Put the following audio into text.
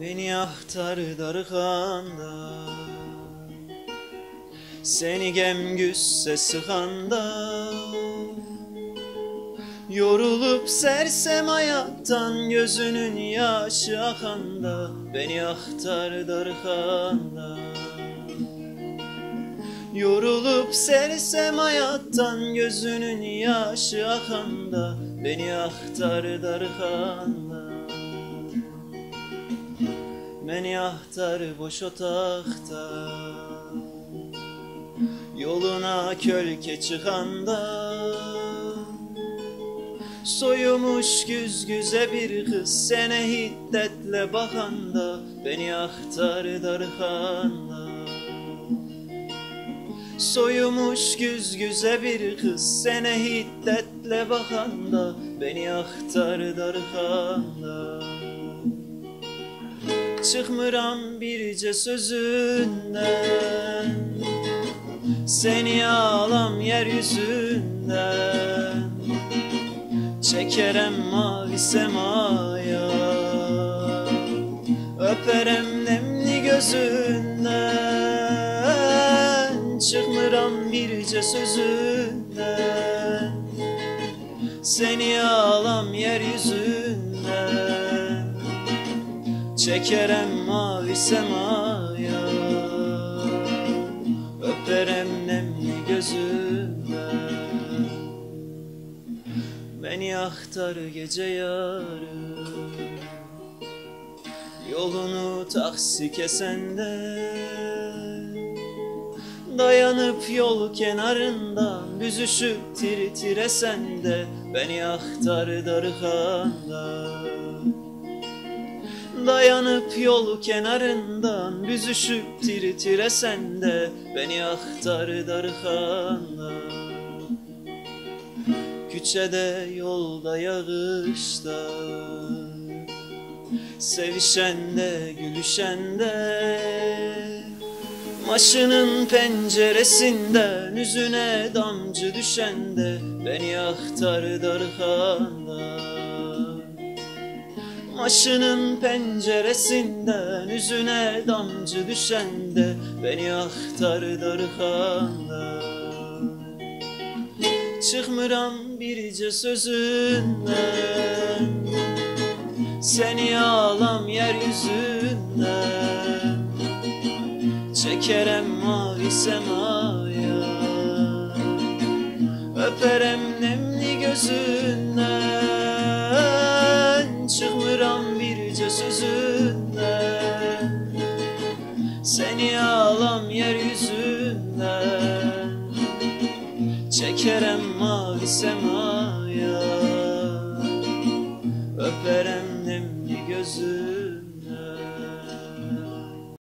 Beni ahtar darıkanda Seni gemgüsse sıkanda Yorulup sersem hayattan Gözünün yaşı akanda. Beni ahtar darıkanda Yorulup sersem hayattan Gözünün yaşı akanda. Beni ahtar darıkanda Beni ahtar boş otakta. Yoluna kölke çıkanda. Soyumuş güz güze bir kız Sene hiddetle bakanda. Beni ahtar darıkanda Soyumuş güz güze bir kız Sene hiddetle bakanda. Beni ahtar darıkanda Çıkmıram birce sözünden. Seni ağlam yeryüzünden. Çekerem mavi semaya. Öperem nemli gözünden. Çıkmıram birce sözünden. Seni ağlam yeryüzünden Çekerem mavi semaya Öperem nemli gözünden Beni aktar gece yarı Yolunu taksi kesende Dayanıp yol kenarından Büzüşüp tir tire sende Beni aktar darıkanda Dayanıp yol kenarından Büzüşüp tir tire sende Beni aktar darıkanda. Küçede yolda yağışta Sevişende gülüşende Maşının penceresinden Yüzüne damcı düşende Beni aktar darıkanda Maşının penceresinden Yüzüne damcı düşende Beni aktar darıkanda Çıkmıram birce sözünden Seni ağlam yeryüzünden. Çekerem mavi semaya Öperem nemli gözünden Çıkmıram birce sözünden Seni ağlam yeryüzünden Çekerem mavi sema